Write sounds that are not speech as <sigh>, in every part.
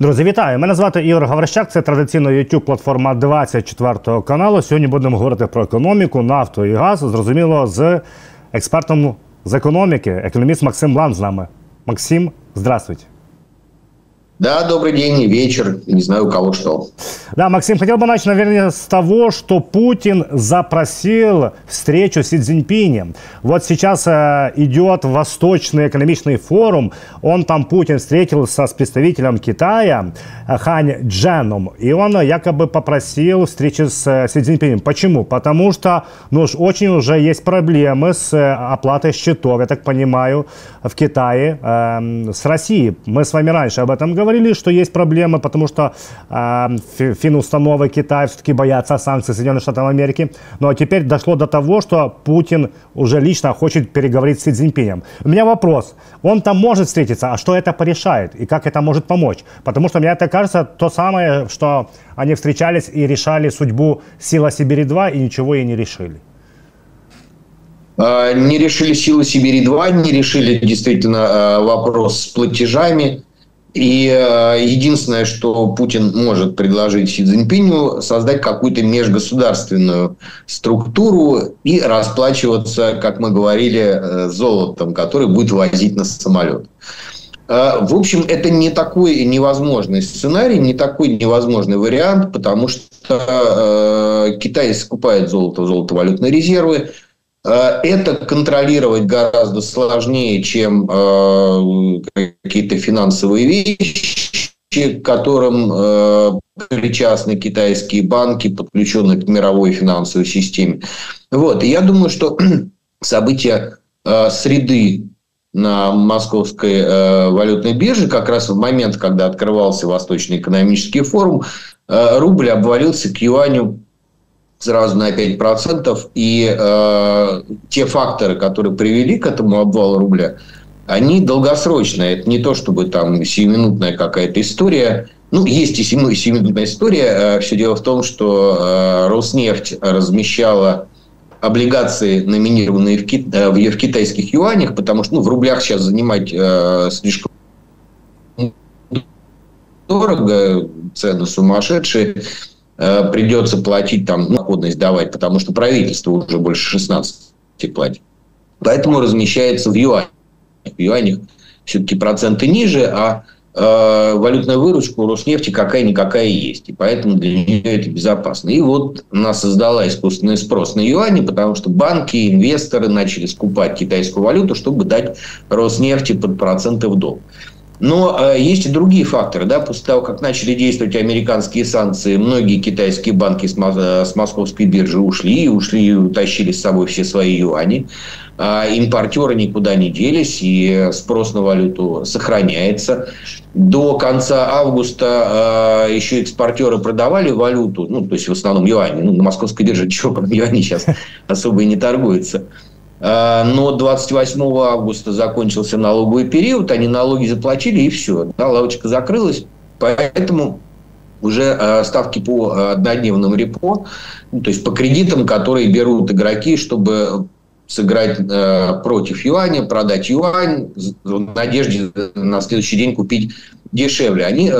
Друзі, вітаю! Мене звати Ігор Гаврищак. Це традиційно youtube платформа 24 каналу. Сьогодні будемо говорити про економіку, нафту і газ. Зрозуміло, з експертом з економіки, економіст Максим Лан з нами. Максим, здравствуйте. Да, добрый день, вечер, не знаю, у кого что. Да, Максим, хотел бы начать, наверное, с того, что Путин запросил встречу с Си Цзиньпинем. Вот сейчас э, идет Восточный экономичный форум, он там, Путин, встретился с представителем Китая э, Хань Дженом, и он якобы попросил встречи с э, Си Цзиньпинем. Почему? Потому что, ну уж очень уже есть проблемы с э, оплатой счетов, я так понимаю, в Китае э, с Россией. Мы с вами раньше об этом говорили говорили, что есть проблемы, потому что э, финустановы Китая все-таки боятся санкций Соединенных Штатов Америки. Но теперь дошло до того, что Путин уже лично хочет переговорить с Си Цзиньпинем. У меня вопрос. Он там может встретиться, а что это порешает? И как это может помочь? Потому что мне это кажется то самое, что они встречались и решали судьбу Сила Сибири-2 и ничего и не решили а, не решили силы Сибири-2, не решили действительно а, вопрос с платежами. И э, единственное, что Путин может предложить Си Цзиньпиню, создать какую-то межгосударственную структуру и расплачиваться, как мы говорили, э, золотом, который будет возить на самолет. Э, в общем, это не такой невозможный сценарий, не такой невозможный вариант, потому что Китай скупает золото, золотовалютные резервы, это контролировать гораздо сложнее, чем э, какие-то финансовые вещи, к которым э, причастны китайские банки, подключенные к мировой финансовой системе. Вот. И я думаю, что <clears throat> события среды на московской валютной бирже, как раз в момент, когда открывался Восточный экономический форум, рубль обвалился к юаню сразу на 5%. И э, те факторы, которые привели к этому обвалу рубля, они долгосрочные. Это не то, чтобы там сиюминутная какая-то история. Ну, есть и сиюминутная история. Э, Все дело в том, что э, Роснефть размещала облигации, номинированные в, ки- э, в китайских юанях, потому что ну, в рублях сейчас занимать э, слишком дорого, цены сумасшедшие. Э, придется платить там, ну, доходность давать, потому что правительство уже больше 16 платит. Поэтому размещается в юанях. В юанях все-таки проценты ниже, а э, валютная выручка у Роснефти какая-никакая есть. И поэтому для нее это безопасно. И вот она создала искусственный спрос на юани, потому что банки, инвесторы начали скупать китайскую валюту, чтобы дать Роснефти под проценты в долг. Но э, есть и другие факторы. Да? После того, как начали действовать американские санкции, многие китайские банки с, э, с московской биржи ушли, ушли и утащили с собой все свои юани. А импортеры никуда не делись, и спрос на валюту сохраняется. До конца августа э, еще экспортеры продавали валюту, ну, то есть в основном юани. Ну, на московской бирже <laughs> чего, юани сейчас особо и не торгуется. А, но 28 августа закончился налоговый период, они налоги заплатили, и все. Да, лавочка закрылась. Поэтому уже а, ставки по а, однодневным репо, ну, то есть по кредитам, которые берут игроки, чтобы сыграть против юаня, продать юань, в надежде на следующий день купить дешевле. Они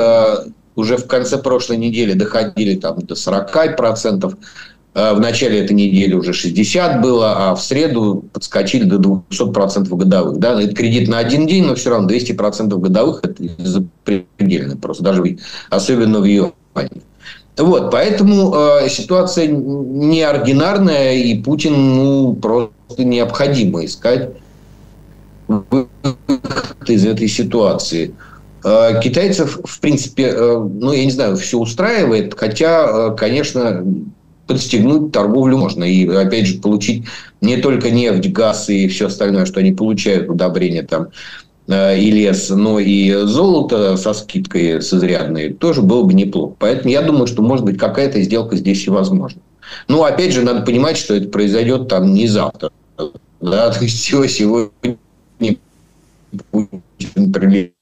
уже в конце прошлой недели доходили там, до 40%. Э, в начале этой недели уже 60 было, а в среду подскочили до 200% годовых. Да? Это кредит на один день, но все равно 200% годовых – это запредельно просто, даже особенно в юане. Вот, поэтому э, ситуация неординарная, и Путин ну, просто необходимо искать выход из этой ситуации. Э, китайцев, в принципе, э, ну, я не знаю, все устраивает, хотя, конечно, подстегнуть торговлю можно. И, опять же, получить не только нефть, газ и все остальное, что они получают, удобрения там, э, и лес, но и золото со скидкой с изрядной тоже было бы неплохо. Поэтому я думаю, что, может быть, какая-то сделка здесь и возможна. Ну, опять же, надо понимать, что это произойдет там не завтра. Да? <laughs> То есть, всего сегодня Путин прилетит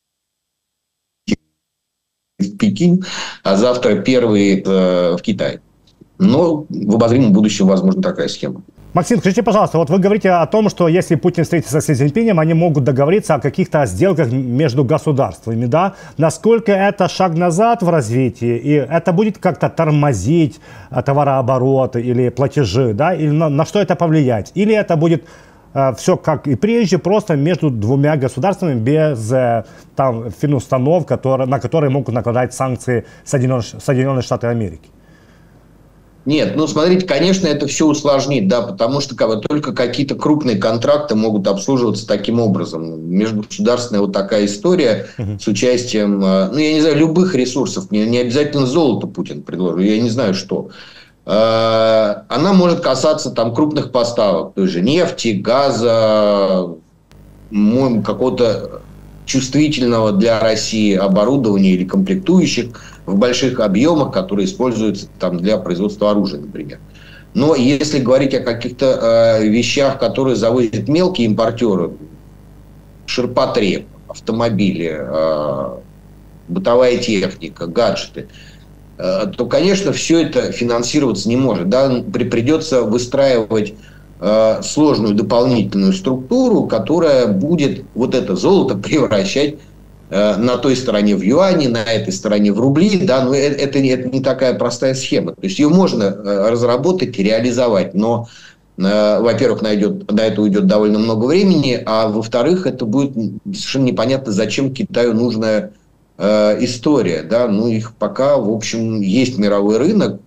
в Пекин, а завтра первый э, в Китай. Но в обозримом будущем возможно такая схема. Максим, скажите, пожалуйста, вот вы говорите о том, что если Путин встретится с Си Цзиньпинем, они могут договориться о каких-то сделках между государствами, да? Насколько это шаг назад в развитии, и это будет как-то тормозить э, товарооборот или платежи, да? Или на, на что это повлиять? Или это будет э, все как и прежде, просто между двумя государствами без э, там финустанов, которые, на которые могут накладать санкции Соединенные, Соединенные Штаты Америки? Нет, ну смотрите, конечно, это все усложнит, да, потому что как бы, только какие-то крупные контракты могут обслуживаться таким образом. Межгосударственная вот такая история uh-huh. с участием, э, ну я не знаю, любых ресурсов, не, не обязательно золото Путин предложил, я не знаю что. Э, она может касаться там крупных поставок, той же нефти, газа, какого-то чувствительного для России оборудования или комплектующих в больших объемах, которые используются там для производства оружия, например. Но если говорить о каких-то э, вещах, которые завозят мелкие импортеры, ширпотреб, автомобили, э, бытовая техника, гаджеты, э, то, конечно, все это финансироваться не может. Да? Придется выстраивать э, сложную дополнительную структуру, которая будет вот это золото <laughs> превращать на той стороне в юани, на этой стороне в рубли, да, но это, это, это не такая простая схема. То есть ее можно э, разработать и реализовать, но, э, во-первых, найдет, на это уйдет довольно много времени, а во-вторых, это будет совершенно непонятно, зачем Китаю нужная история, да, ну их пока, в общем, есть мировой рынок,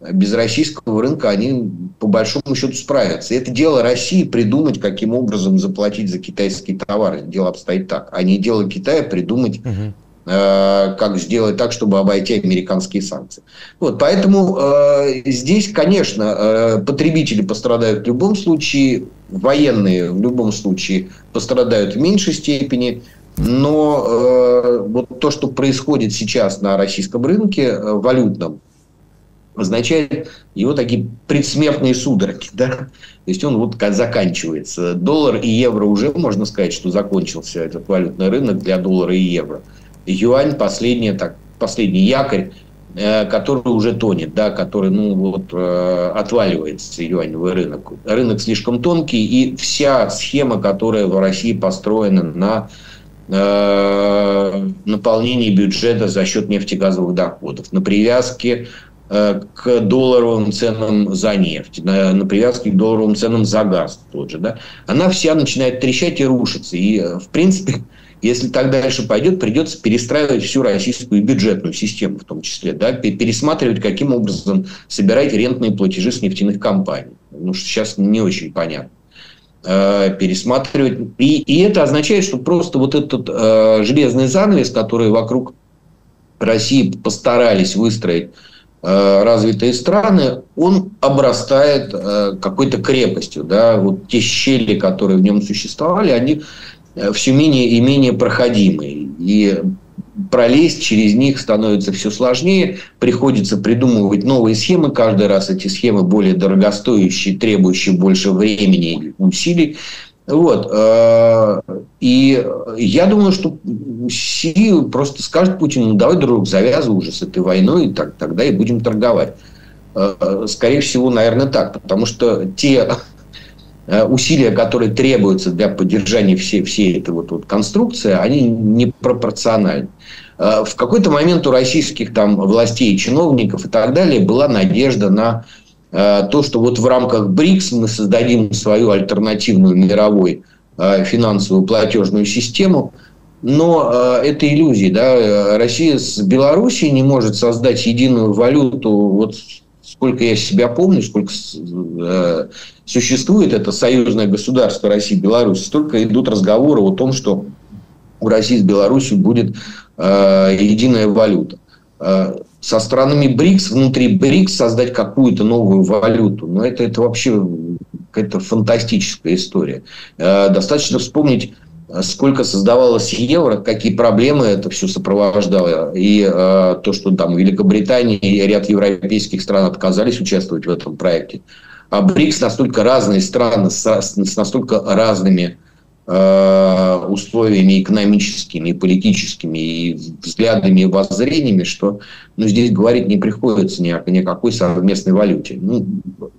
без российского рынка они по большому счету справятся. Это дело России придумать, каким образом заплатить за китайские товары. Дело обстоит так. А не дело Китая придумать, угу. э, как сделать так, чтобы обойти американские санкции. Вот, поэтому э, здесь, конечно, э, потребители пострадают в любом случае, военные в любом случае пострадают в меньшей степени. Но э, вот то, что происходит сейчас на российском рынке э, валютном, означает его такие предсмертные судороги. <laughs> Да? То есть он вот заканчивается. Доллар и евро уже, можно сказать, что закончился этот валютный рынок для доллара и евро. Юань последний, так, последний якорь, э, который уже тонет, да, который ну, вот, э, отваливается юаневый рынок. Рынок слишком тонкий, и вся схема, которая в России построена на э, наполнении бюджета за счет нефтегазовых доходов, на привязке к долларовым ценам за нефть, на, на привязке к долларовым ценам за газ тот же, да, она вся начинает трещать и рушиться. И, э, в принципе, <laughs> если так дальше пойдет, придется перестраивать всю российскую бюджетную систему в том числе, да, пересматривать, каким образом собирать рентные платежи с нефтяных компаний. Потому что сейчас не очень понятно э, пересматривать. И, и это означает, что просто вот этот э, железный занавес, который вокруг России постарались выстроить Э, развитые страны, он обрастает э, какой-то крепостью. Да? Вот те щели, которые в нем существовали, они э, все менее и менее проходимые. И пролезть через них становится все сложнее, приходится придумывать новые схемы, каждый раз эти схемы более дорогостоящие, требующие больше времени и усилий. Вот. Э, и я думаю, что Си просто скажет Путину, ну давай, друг, завязывай уже с этой войной, и так, тогда и будем торговать. Э, скорее всего, наверное, так, потому что те э, усилия, которые требуются для поддержания всей, всей этой вот, вот конструкции, они непропорциональны. В какой-то момент у российских там властей, чиновников и так далее была надежда на то, что вот в рамках БРИКС мы создадим свою альтернативную мировой э, финансовую платежную систему, но э, это иллюзии. Да? Россия с Белоруссией не может создать единую валюту. Вот сколько я себя помню, сколько существует это союзное государство России и Беларусь, столько идут разговоры о том, что у России с Беларусью будет единая валюта со странами БРИКС, внутри БРИКС создать какую-то новую валюту. Но это, это вообще какая-то фантастическая история. Э, достаточно вспомнить, сколько создавалось евро, какие проблемы это все сопровождало. И э, то, что там Великобритания и ряд европейских стран отказались участвовать в этом проекте. А БРИКС настолько разные страны с, с настолько разными условиями экономическими, политическими, и взглядами, и воззрениями, что ну, здесь говорить не приходится ни о никакой совместной валюте. Ну,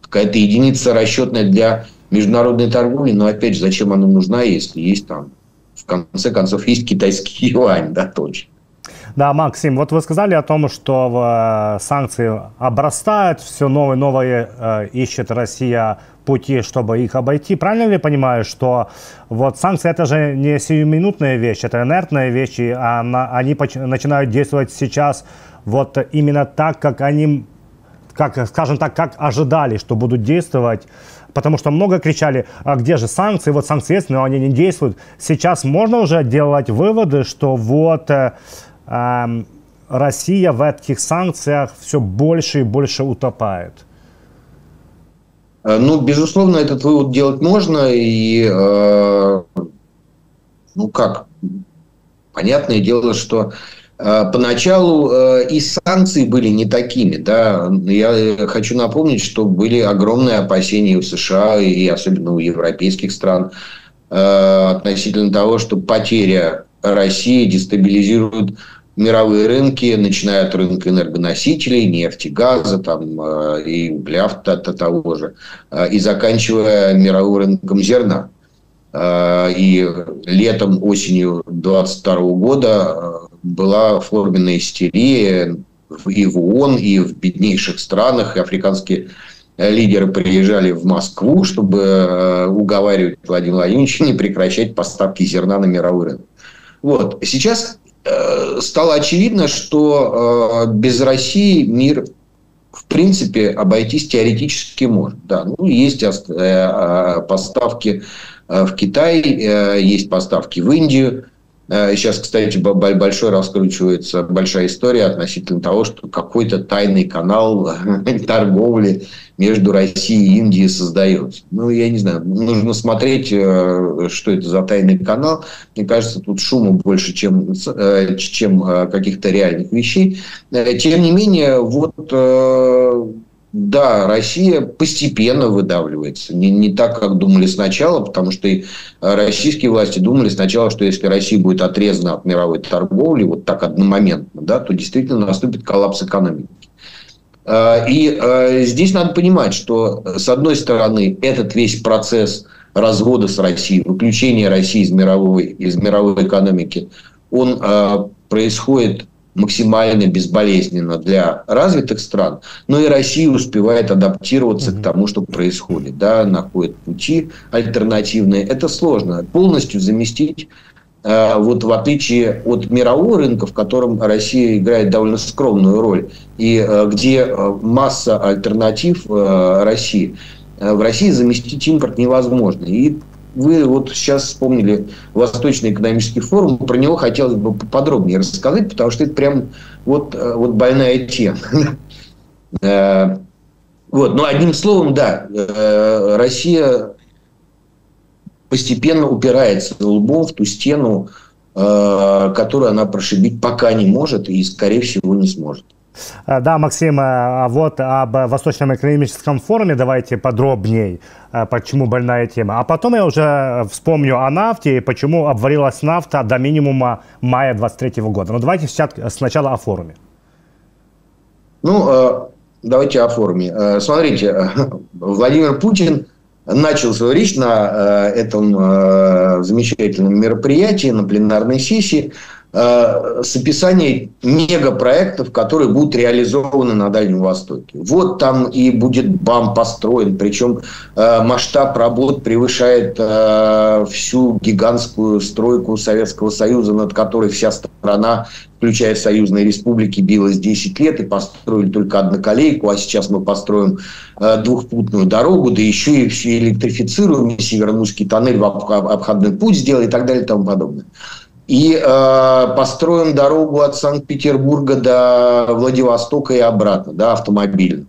какая-то единица расчетная для международной торговли, но опять же, зачем она нужна, если есть там, в конце концов, есть китайский <laughs> юань, да, точно. Да, Максим, вот вы сказали о том, что э, санкции обрастают, все новые, новые э, ищет Россия пути, чтобы их обойти. Правильно ли я понимаю, что вот санкции это же не сиюминутная вещь, это инертная вещь, и она, они начинают действовать сейчас вот именно так, как они, как, скажем так, как ожидали, что будут действовать потому что много кричали, а где же санкции, вот санкции есть, но они не действуют. Сейчас можно уже делать выводы, что вот э, э, Россия в этих санкциях все больше и больше утопает. Э, ну, безусловно, этот вывод делать можно, и, э, ну как, понятное дело, что э, Поначалу э, и санкции были не такими. Да? Я хочу напомнить, что были огромные опасения у США и особенно у европейских стран относительно того, что потеря России дестабилизирует мировые рынки, начиная от рынка энергоносителей, нефти, газа там, э, и угля того же, э, и заканчивая мировым рынком зерна. Э, и летом, осенью 2022 года была оформлена истерия и в ООН, и в беднейших странах, и африканские лидеры приезжали в Москву, чтобы уговаривать Владимира Владимировича не прекращать поставки зерна на мировой рынок. Вот. Сейчас стало очевидно, что э, без России мир в принципе обойтись теоретически может. Да, ну, есть э, поставки в Китай, есть поставки в Индию. Сейчас, кстати, большой раскручивается большая история относительно того, что какой-то тайный канал <laughs> торговли между Россией и Индией создается. Ну, я не знаю, нужно смотреть, э, что это за тайный канал. Мне кажется, тут шума больше, чем, э, чем э, каких-то реальных вещей. Тем не менее, вот да, Россия постепенно выдавливается. Не, не так, как думали сначала, потому что и российские власти думали сначала, что если Россия будет отрезана от мировой торговли, вот так одномоментно, да, то действительно наступит коллапс экономики. А, и а, здесь надо понимать, что, с одной стороны, этот весь процесс развода с Россией, выключения России из мировой, из мировой экономики, он а, происходит максимально безболезненно для развитых стран, но и Россия успевает адаптироваться к тому, что происходит, да, находит пути альтернативные. Это сложно. Полностью заместить Э, вот в отличие от мирового рынка, в котором Россия играет довольно скромную роль, и э, где э, масса альтернатив России, в России заместить импорт невозможно. И вы вот сейчас вспомнили Восточный экономический форум, про него хотелось бы подробнее рассказать, потому что это прям вот, вот больная тема. <laughs> Вот, но одним словом, да, Россия постепенно упирается лбом в ту стену, э, которую она прошибить пока не может и, скорее всего, не сможет. Э, да, Максим, э, а вот об Восточном экономическом форуме давайте подробней, почему больная тема. А потом я уже вспомню о нафте и почему обварилась нафта до минимума мая 2023 года. Но давайте сначала о форуме. Ну, давайте о форуме. Смотрите, Владимир Путин начал свою речь на э, этом э, замечательном мероприятии, на пленарной сессии, э, с описанием мегапроектов, которые будут реализованы на Дальнем Востоке. Вот там и будет БАМ построен, причем масштаб работ превышает всю гигантскую стройку Советского Союза, над которой вся страна включая союзные республики, билось 10 лет и построили только одноколейку, а сейчас мы построим э, двухпутную дорогу, да еще и все электрифицируем, и Севернузский тоннель в обходной путь сделаем и так далее и тому подобное. И э, построим дорогу от Санкт-Петербурга до Владивостока и обратно, да, автомобильно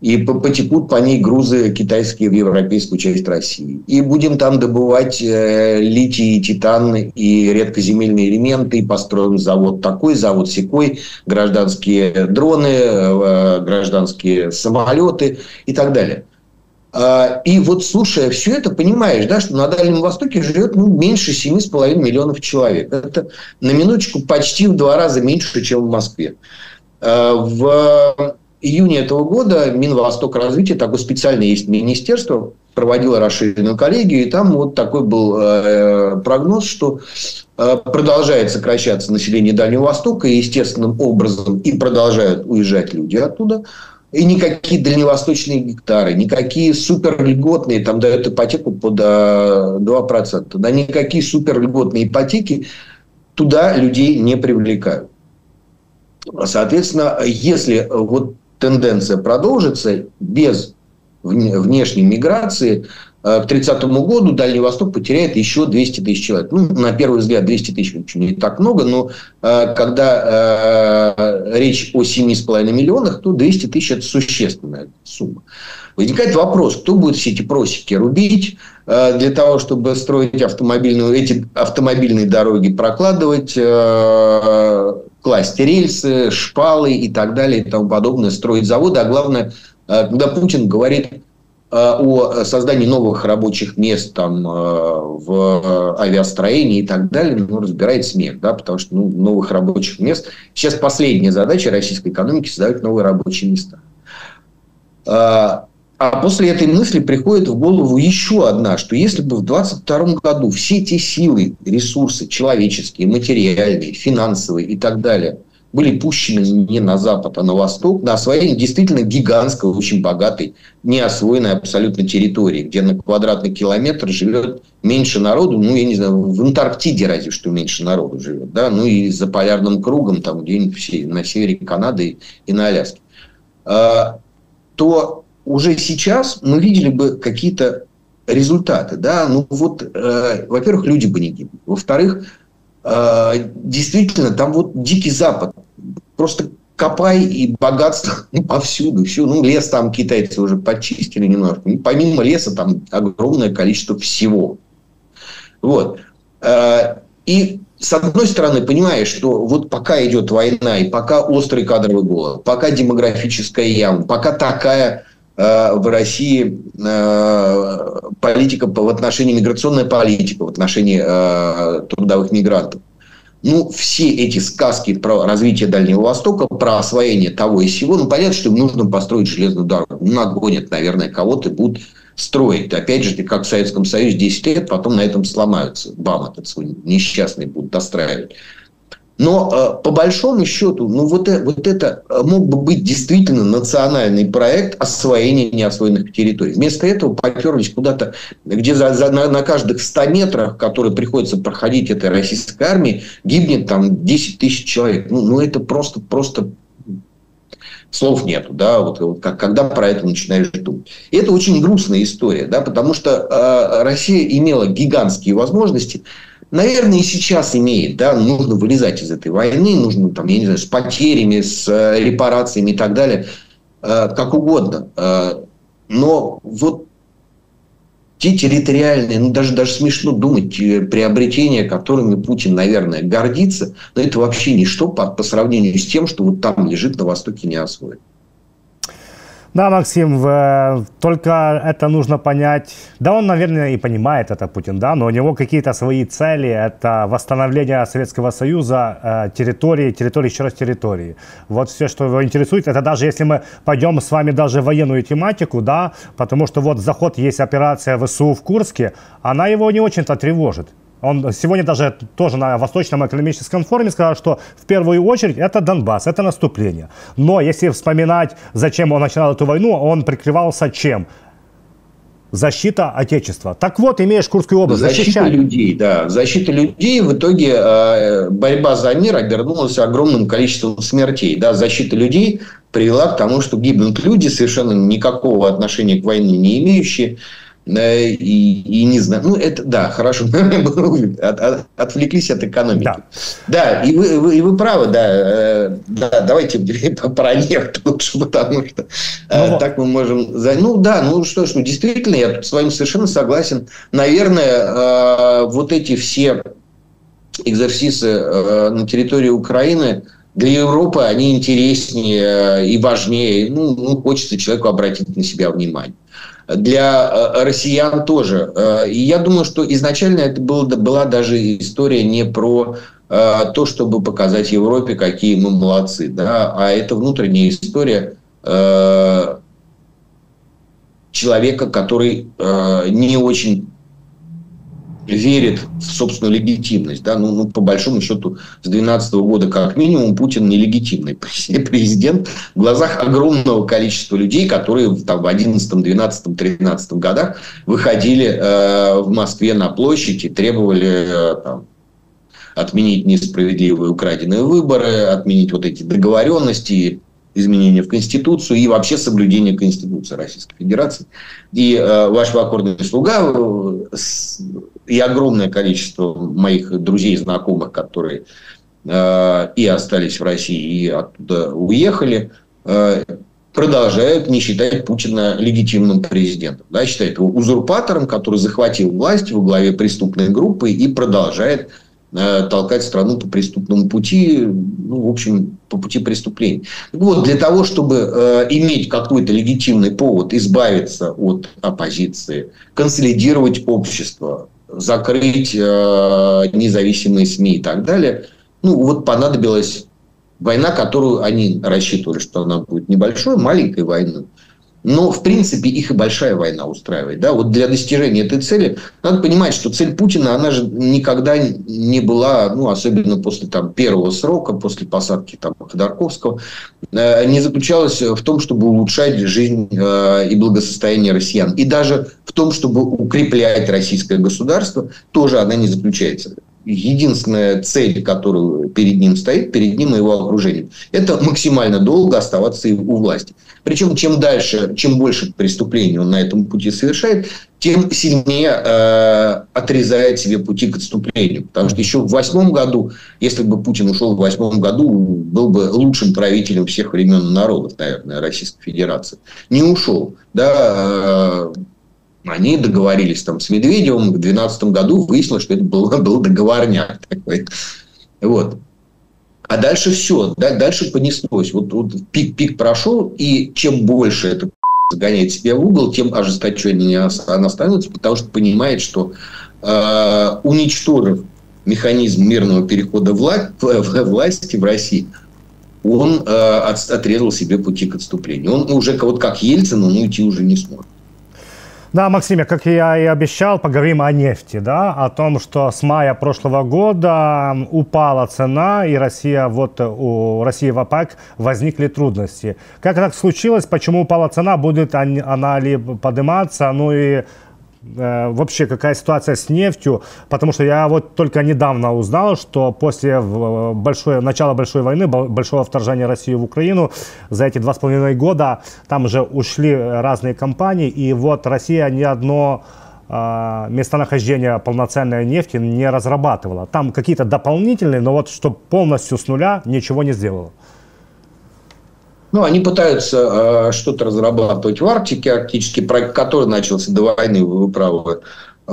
и потекут по ней грузы китайские в европейскую часть России. И будем там добывать э, литий, титан и редкоземельные элементы, и построим завод такой, завод секой, гражданские дроны, э, гражданские самолеты и так далее. А, и вот слушая все это, понимаешь, да, что на Дальнем Востоке живет ну, меньше 7,5 миллионов человек. Это на минуточку почти в два раза меньше, чем в Москве. А, в июне этого года Минвосток развития, такое специальное есть министерство, проводило расширенную коллегию, и там вот такой был э, прогноз, что э, продолжает сокращаться население Дальнего Востока, и естественным образом и продолжают уезжать люди оттуда. И никакие дальневосточные гектары, никакие супер льготные, там дают ипотеку под 2%, да, никакие супер льготные ипотеки туда людей не привлекают. Соответственно, если вот тенденция продолжится без внешней миграции, э, к 30 году Дальний Восток потеряет еще 200 тысяч человек. Ну, на первый взгляд, 200 тысяч не так много, но э, когда э, речь о 7,5 миллионах, то 200 тысяч – это существенная сумма. Возникает вопрос, кто будет все эти просеки рубить для того, чтобы строить автомобильную, эти автомобильные дороги, прокладывать, класть рельсы, шпалы и так далее и тому подобное, строить заводы, а главное – Э, когда Путин говорит э, о создании новых рабочих мест там, э, в авиастроении и так далее, ну, разбирает смех, да, потому что ну, новых рабочих мест... Сейчас последняя задача российской экономики – создать новые рабочие места. А после этой мысли приходит в голову еще одна, что если бы в 2022 году все те силы, ресурсы человеческие, материальные, финансовые и так далее – были пущены не на запад, а на восток, на освоение действительно гигантской, очень богатой, неосвоенной абсолютно территории, где на квадратный километр живет меньше народу, ну, я не знаю, в Антарктиде разве что меньше народу живет, да, ну, и за полярным кругом, там, где-нибудь на севере Канады и на Аляске, а, то уже сейчас мы видели бы какие-то результаты, да, ну, вот, э, во-первых, люди бы не гибли, во-вторых, действительно, там вот дикий запад, просто копай и богатство <laughs> повсюду. Все, ну, лес там китайцы уже почистили немножко. Ну, помимо леса там огромное количество всего. Вот. Э, и с одной стороны, понимаешь, что вот пока идет война, и пока острый кадровый голод, пока демографическая яма, пока такая в России э, политика в отношении миграционная политика в отношении трудовых мигрантов, ну, все эти сказки про развитие Дальнего Востока, про освоение того и сего, ну, понятно, что им нужно построить железную дорогу. Ну, нагонят, наверное, кого-то будут строить. Опять же, как в Советском Союзе 10 лет, потом на этом сломаются. Бам этот свой несчастный будут достраивать. Но э, по большому счету, ну вот, э, вот это э, мог бы быть действительно национальный проект освоения неосвоенных территорий. Вместо этого поперлись куда-то, где за, за, на, на каждых 100 метрах, которые приходится проходить этой российской армии, гибнет там 10 тысяч человек. Ну, ну это просто, просто слов нету, да, вот, вот как, когда про это начинаешь думать. И это очень грустная история, да, потому что э, Россия имела гигантские возможности, наверное, и сейчас имеет, да, нужно вылезать из этой войны, нужно, там, я не знаю, с потерями, с э, репарациями и так далее, э, как угодно. Э, но вот те территориальные, ну даже, даже смешно думать, приобретения, которыми Путин, наверное, гордится, но это вообще ничто по, по сравнению с тем, что вот там лежит на Востоке не освоено. Да, Максим, только это нужно понять. Да, он, наверное, и понимает это, Путин, да, но у него какие-то свои цели. Это восстановление Советского Союза, э, территории, территории, еще раз территории. Вот все, что его интересует, это даже если мы пойдем с вами даже военную тематику, да, потому что вот заход есть операция ВСУ в Курске, она его не очень-то тревожит. Он сегодня даже тоже на Восточном экономическом форуме сказал, что в первую очередь это Донбасс, это наступление. Но если вспоминать, зачем он начинал эту войну, он прикрывался чем? Защита Отечества. Так вот, имеешь Курскую область, защита защищай. людей, да. Защита людей. В итоге э, борьба за мир обернулась огромным количеством смертей. Да. Защита людей привела к тому, что гибнут люди, совершенно никакого отношения к войне не имеющие и, и не знаю. Ну, это, да, хорошо. <laughs> от, от, отвлеклись от экономики. Да, да и, вы, вы, и вы правы, да. Э, да давайте <laughs> про нефть лучше, потому что э, ну, так мы можем... Ну, да, ну что ж, ну, действительно, я тут с вами совершенно согласен. Наверное, э, вот эти все экзерсисы на территории Украины для Европы они интереснее и важнее. Ну, ну хочется человеку обратить на себя внимание. Для россиян тоже. И я думаю, что изначально это было, была даже история не про то, чтобы показать Европе, какие мы молодцы, да, а это внутренняя история человека, который не очень верит в собственную легитимность. Да? Ну, ну, по большому счету, с 2012 года как минимум Путин нелегитимный <laughs> президент в глазах огромного количества людей, которые там, в 2011, 12, 13 годах выходили э, в Москве на площадь и требовали э, там, отменить несправедливые украденные выборы, отменить вот эти договоренности, изменения в Конституцию и вообще соблюдение Конституции Российской Федерации. И э, ваш покорный слуга э, и огромное количество моих друзей и знакомых, которые э, и остались в России, и оттуда уехали, э, продолжают не считать Путина легитимным президентом. Да, считают его узурпатором, который захватил власть во главе преступной группы и продолжает Э, толкать страну по преступному пути, ну, в общем, по пути преступлений. вот, для того, чтобы э, иметь какой-то легитимный повод избавиться от оппозиции, консолидировать общество, закрыть э, независимые СМИ и так далее, ну, вот понадобилась война, которую они рассчитывали, что она будет небольшой, маленькой войной, но, в принципе, их и большая война устраивает. Да? Вот для достижения этой цели надо понимать, что цель Путина, она же никогда не была, ну, особенно после там, первого срока, после посадки там, Ходорковского, э, не заключалась в том, чтобы улучшать жизнь э, и благосостояние россиян. И даже в том, чтобы укреплять российское государство, тоже она не заключается единственная цель, которая перед ним стоит, перед ним и его окружением, это максимально долго оставаться у власти. Причем чем дальше, чем больше преступлений он на этом пути совершает, тем сильнее э, отрезает себе пути к отступлению. Потому что еще в восьмом году, если бы Путин ушел в восьмом году, был бы лучшим правителем всех времен народов, наверное, Российской Федерации. Не ушел. Да, э, они договорились там с Медведевым. В 2012 году выяснилось, что это был, был договорняк такой. Вот. А дальше все, да, дальше понеслось. Вот, вот пик, пик прошел, и чем больше это <laughs> загоняет себя в угол, тем ожесточеннее она становится, потому что понимает, что э, уничтожив механизм мирного перехода вла- власти в России, он э, отрезал себе пути к отступлению. Он уже вот как Ельцин, он уйти уже не сможет. Да, Максиме, как я и обещал, поговорим о нефти, да, о том, что с мая прошлого года упала цена, и Россия, вот у России в ОПЕК возникли трудности. Как так случилось, почему упала цена, будет она ли подниматься, ну и Э, вообще какая ситуация с нефтью, потому что я вот только недавно узнал, что после большой, начала большой войны, большого вторжения России в Украину, за эти два с половиной года там уже ушли разные компании, и вот Россия ни одно э, местонахождение полноценной нефти не разрабатывала. Там какие-то дополнительные, но вот что полностью с нуля ничего не сделала. Ну, они пытаются э, что-то разрабатывать в Арктике, арктический проект, который начался до войны, вы правы, э,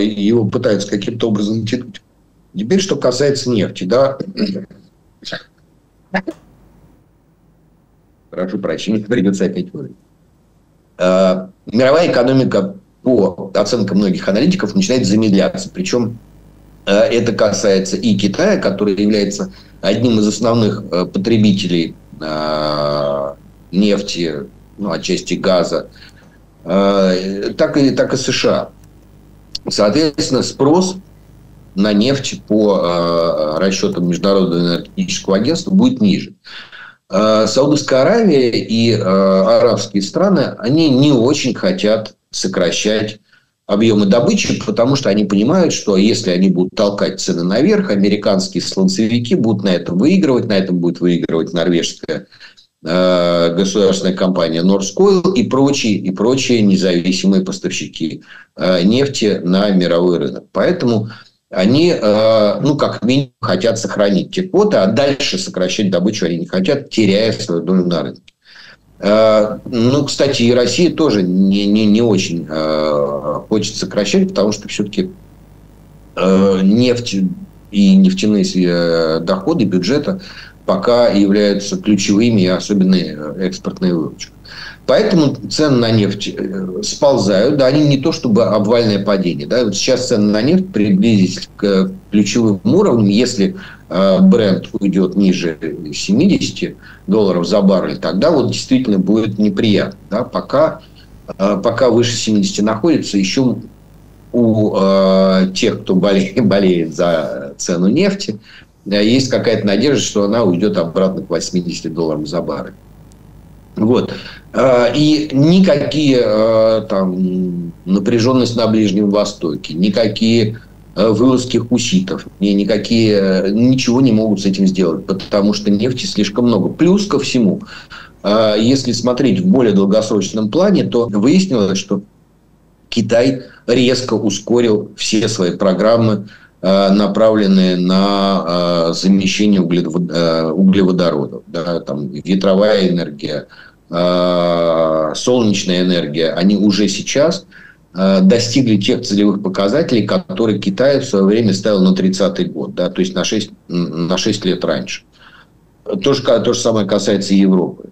его пытаются каким-то образом тянуть. Теперь, что касается нефти, да, прошу прощения, придется опять говорить. Э, мировая экономика, по оценкам многих аналитиков, начинает замедляться. Причем это касается и Китая, который является одним из основных потребителей нефти, ну, отчасти газа, э, так и, так и США. Соответственно, спрос на нефть по э, расчетам Международного энергетического агентства будет ниже. Саудовская Аравия и арабские страны, они не очень хотят сокращать объемы добычи, потому что они понимают, что если они будут толкать цены наверх, американские слонцевики будут на этом выигрывать, на этом будет выигрывать норвежская э, государственная компания Norskoil и прочие, и прочие независимые поставщики э, нефти на мировой рынок. Поэтому они, э, ну, как минимум, хотят сохранить те квоты, а дальше сокращать добычу они не хотят, теряя свою долю на рынке. Э, ну, кстати, и Россия тоже не, не, не очень э, хочет сокращать, потому что все-таки э, нефть и нефтяные доходы бюджета пока являются ключевыми, и особенно экспортная выручка. Поэтому цены на нефть сползают. Да, они не то чтобы обвальное падение. Да. Вот сейчас цены на нефть приблизились к ключевым уровням. Если бренд уйдет ниже 70 долларов за баррель, тогда вот действительно будет неприятно. Да. Пока, э, пока выше 70 находится, еще у э, тех, кто болеет, <laughs> болеет за цену нефти, э, есть какая-то надежда, что она уйдет обратно к 80 долларам за баррель. Вот. Э, и никакие э, там, напряженность на Ближнем Востоке, никакие вылазки хуситов, никакие, ничего не могут с этим сделать, потому что нефти слишком много. Плюс ко всему, если смотреть в более долгосрочном плане, то выяснилось, что Китай резко ускорил все свои программы, э, направленные на э, замещение э, углеводородов. Да, там ветровая энергия, солнечная энергия, они уже сейчас достигли тех целевых показателей, которые Китай в свое время ставил на 30-й год, да, то есть на 6, на 6 лет раньше. То же, то же самое касается и Европы.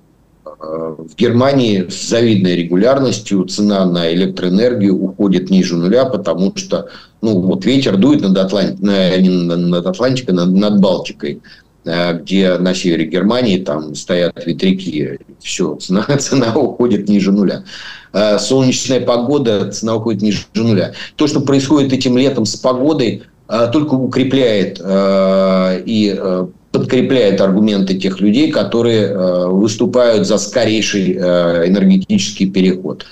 В Германии с завидной регулярностью цена на электроэнергию уходит ниже нуля, потому что ну, вот ветер дует над, Атлант... не над Атлантикой, над, над Балтикой, э, где на севере Германии там стоят ветряки, все, цена, <laughs> цена уходит ниже нуля. Э, солнечная погода, цена уходит ниже нуля. То, что происходит этим летом с погодой, э, только укрепляет и подкрепляет аргументы тех людей, которые э, выступают за скорейший э, энергетический переход.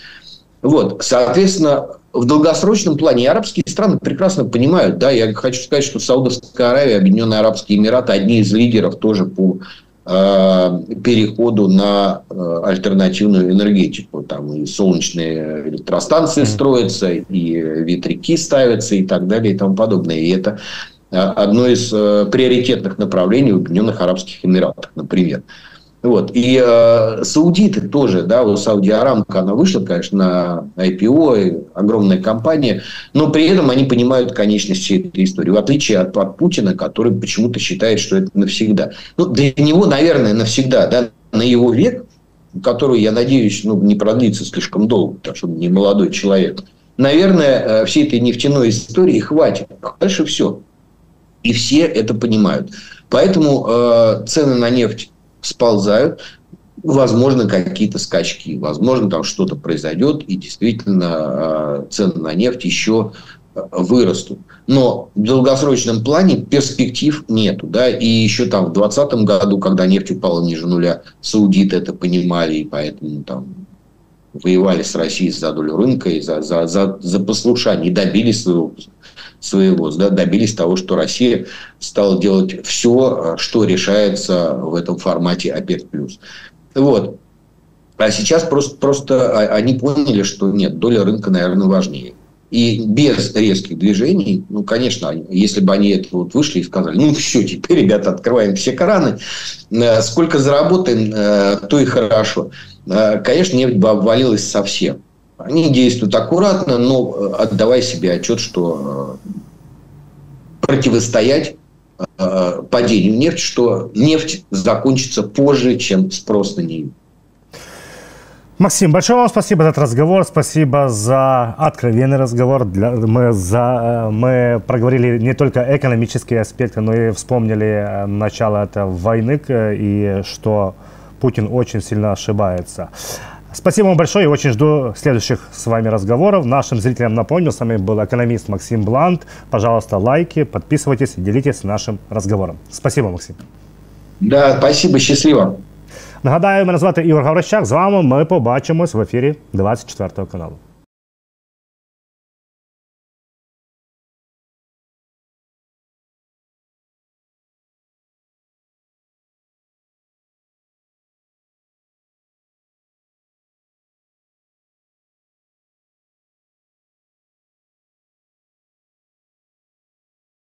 Вот, соответственно, в долгосрочном плане арабские страны прекрасно понимают, да, я хочу сказать, что Саудовская Аравия, Объединенные Арабские Эмираты одни из лидеров тоже по э, переходу на э, альтернативную энергетику. Там и солнечные электростанции строятся, и ветряки ставятся, и так далее, и тому подобное. И это а, одно из э, приоритетных направлений в Объединенных Арабских Эмиратах, например. Вот. И э, саудиты тоже, да, у Сауди Арамка, она вышла, конечно, на IPO, огромная компания, но при этом они понимают конечность всей этой истории, в отличие от, от Путина, который почему-то считает, что это навсегда. Ну, для него, наверное, навсегда, да, на его век, который, я надеюсь, ну, не продлится слишком долго, потому что он не молодой человек, наверное, э, всей этой нефтяной истории хватит. Дальше все. И все это понимают. Поэтому э, цены на нефть сползают. Возможно, какие-то скачки. Возможно, там что-то произойдет. И действительно э, цены на нефть еще э, вырастут. Но в долгосрочном плане перспектив нету. Да? И еще там в 2020 году, когда нефть упала ниже нуля, саудиты это понимали, и поэтому там воевали с Россией за долю рынка и за, за, за, за послушание, и добились своего своего, да, добились того, что Россия стала делать все, что решается в этом формате ОПЕК+. Вот. А сейчас просто, просто они поняли, что нет, доля рынка, наверное, важнее. И без резких движений, ну, конечно, если бы они это вот вышли и сказали, ну, все, теперь, ребята, открываем все краны, э, сколько заработаем, э, то и хорошо. Э, конечно, нефть бы обвалилась совсем. Они действуют аккуратно, но отдавая себе отчет, что противостоять падению нефти, что нефть закончится позже, чем спрос на нее. Максим, большое вам спасибо за этот разговор, спасибо за откровенный разговор. Для, мы, за, мы проговорили не только экономические аспекты, но и вспомнили начало этой войны и что Путин очень сильно ошибается. Спасибо вам большое и очень жду следующих с вами разговоров. Нашим зрителям напомню, с вами был экономист Максим Блант. Пожалуйста, лайки, подписывайтесь, делитесь нашим разговором. Спасибо, Максим. Да, спасибо, щасливо. Нагадаю, мене звати Ігор Гаврищак. З вами ми побачимось в ефірі 24 каналу.